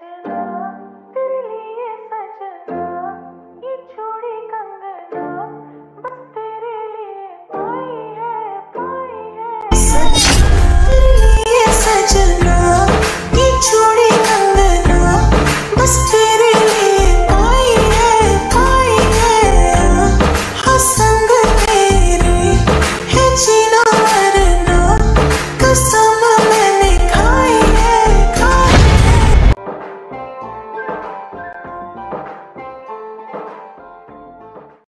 till